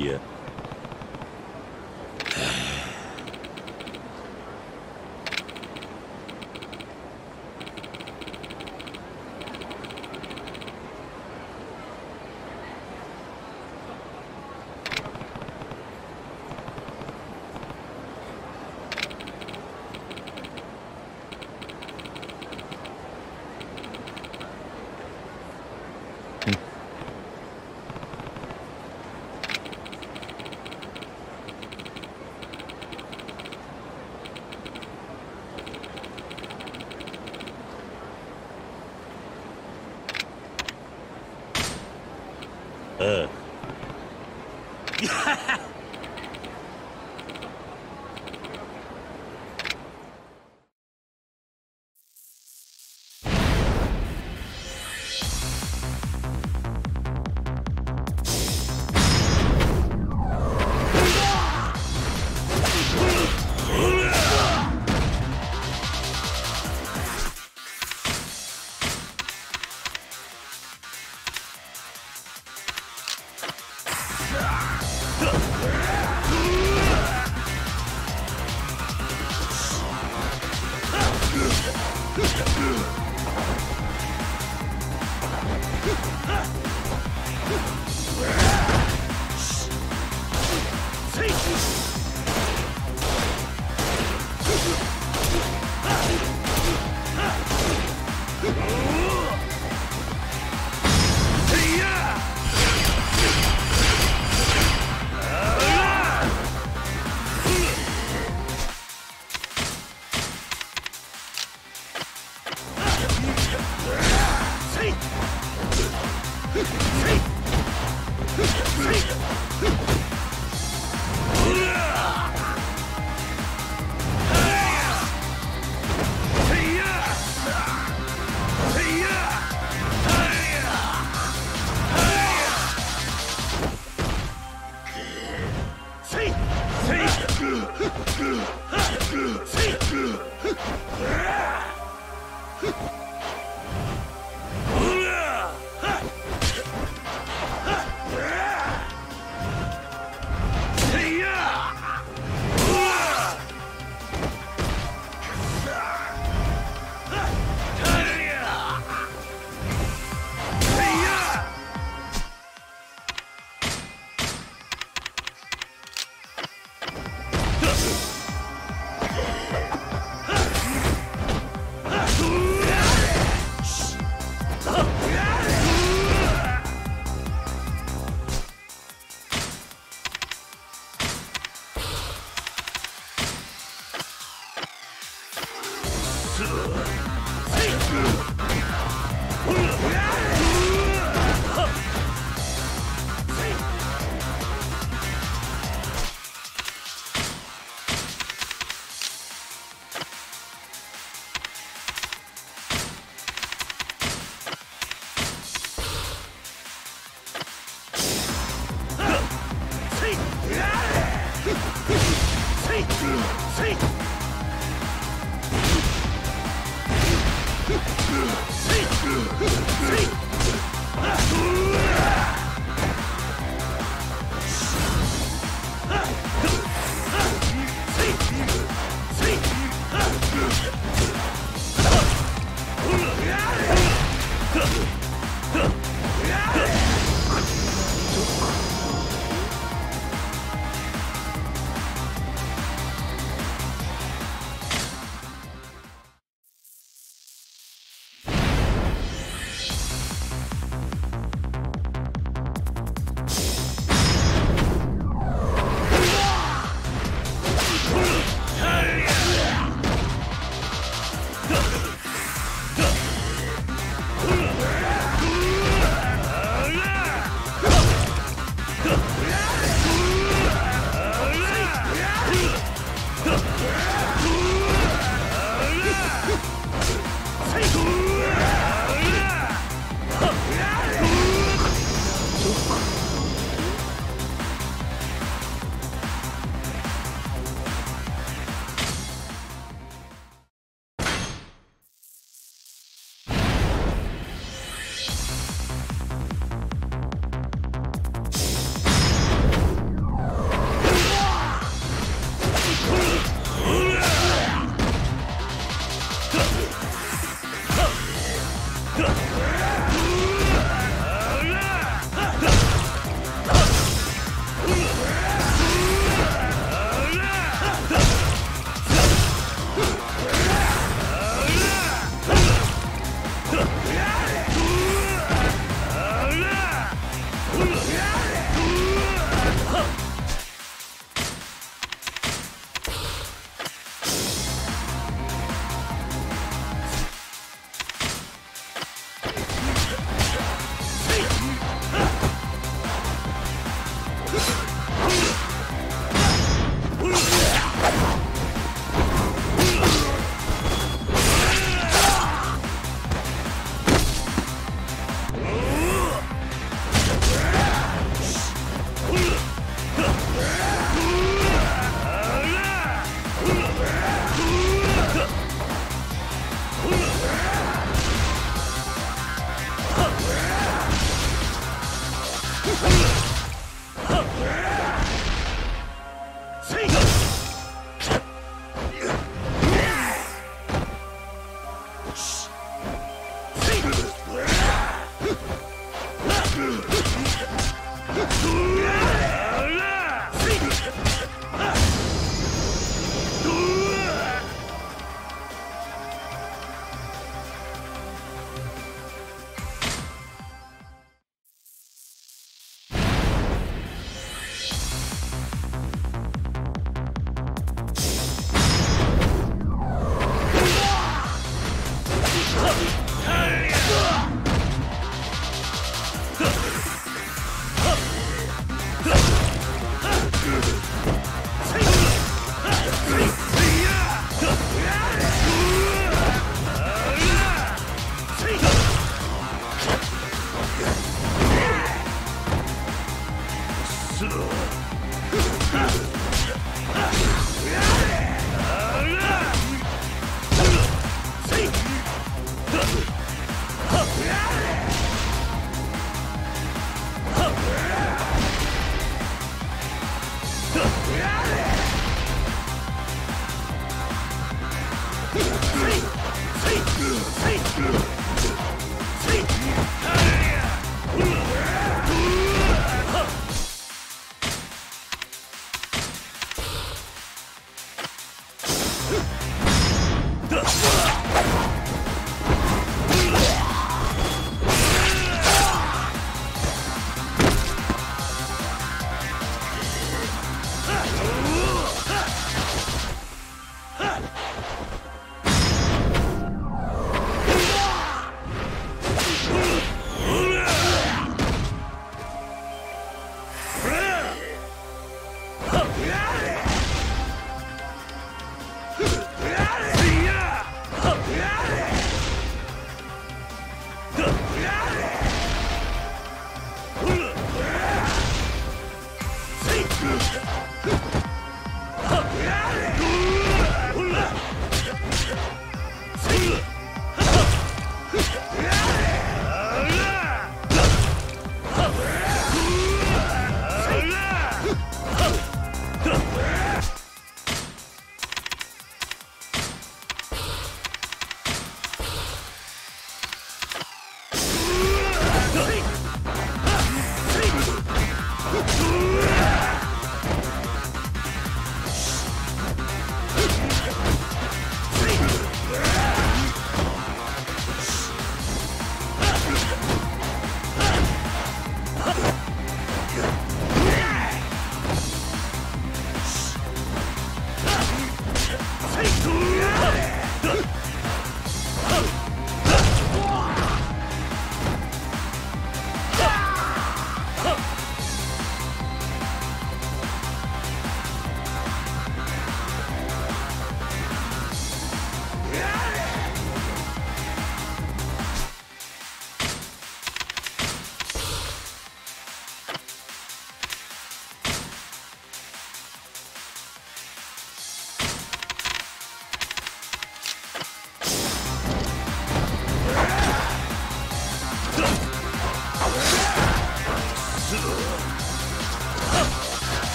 Maria Uh. Ah!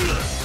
Huh!